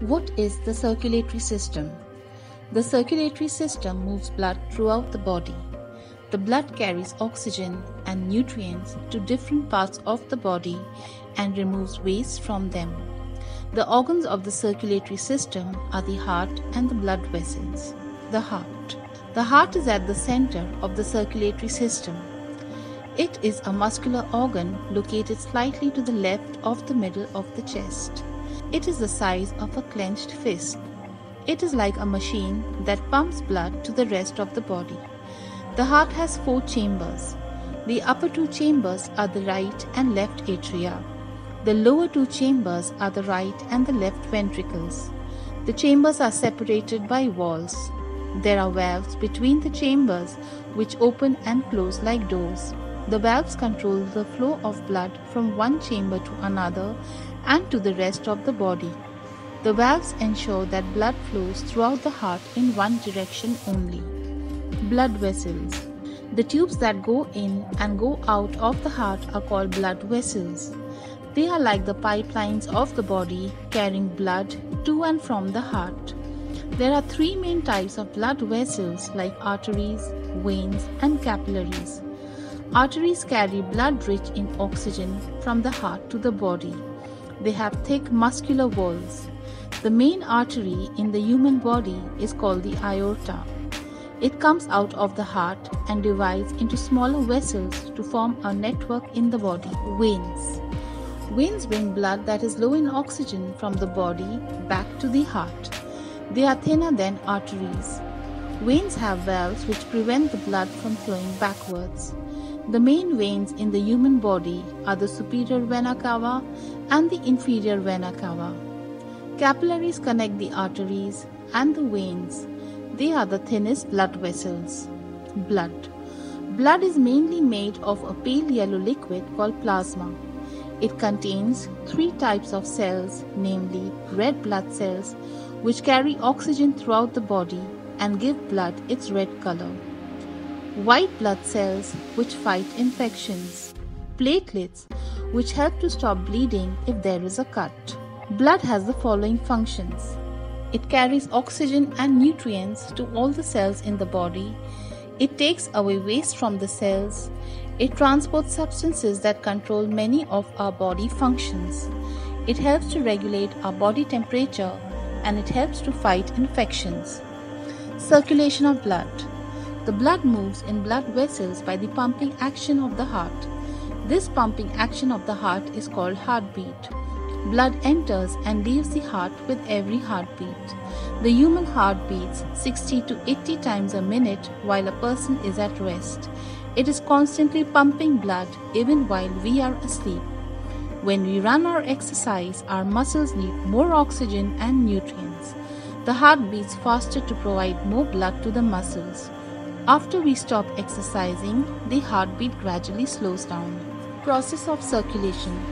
What is the circulatory system? The circulatory system moves blood throughout the body. The blood carries oxygen and nutrients to different parts of the body and removes waste from them. The organs of the circulatory system are the heart and the blood vessels. The heart. The heart is at the center of the circulatory system. It is a muscular organ located slightly to the left of the middle of the chest. It is the size of a clenched fist. It is like a machine that pumps blood to the rest of the body. The heart has four chambers. The upper two chambers are the right and left atria. The lower two chambers are the right and the left ventricles. The chambers are separated by walls. There are valves between the chambers which open and close like doors. The valves control the flow of blood from one chamber to another and to the rest of the body. The valves ensure that blood flows throughout the heart in one direction only. Blood vessels. The tubes that go in and go out of the heart are called blood vessels. They are like the pipelines of the body carrying blood to and from the heart. There are three main types of blood vessels like arteries, veins, and capillaries. Arteries carry blood rich in oxygen from the heart to the body. They have thick muscular walls. The main artery in the human body is called the aorta. It comes out of the heart and divides into smaller vessels to form a network in the body. Veins. Veins bring blood that is low in oxygen from the body back to the heart. They are thinner than arteries. Veins have valves which prevent the blood from flowing backwards. The main veins in the human body are the superior vena cava and the inferior vena cava. Capillaries connect the arteries and the veins. They are the thinnest blood vessels. Blood. Blood is mainly made of a pale yellow liquid called plasma. It contains three types of cells, namely red blood cells, which carry oxygen throughout the body and give blood its red color white blood cells which fight infections, platelets which help to stop bleeding if there is a cut. Blood has the following functions. It carries oxygen and nutrients to all the cells in the body. It takes away waste from the cells. It transports substances that control many of our body functions. It helps to regulate our body temperature and it helps to fight infections. Circulation of blood. The blood moves in blood vessels by the pumping action of the heart. This pumping action of the heart is called heartbeat. Blood enters and leaves the heart with every heartbeat. The human heart beats 60 to 80 times a minute while a person is at rest. It is constantly pumping blood even while we are asleep. When we run or exercise, our muscles need more oxygen and nutrients. The heart beats faster to provide more blood to the muscles. After we stop exercising, the heartbeat gradually slows down. Process of circulation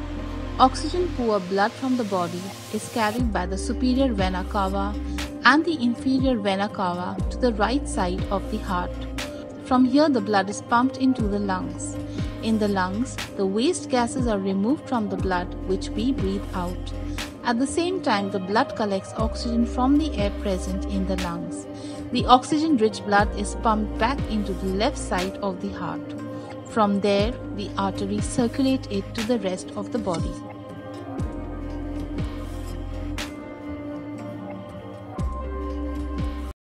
Oxygen poor blood from the body is carried by the superior vena cava and the inferior vena cava to the right side of the heart. From here, the blood is pumped into the lungs. In the lungs, the waste gases are removed from the blood, which we breathe out. At the same time, the blood collects oxygen from the air present in the lungs. The oxygen rich blood is pumped back into the left side of the heart. From there, the arteries circulate it to the rest of the body.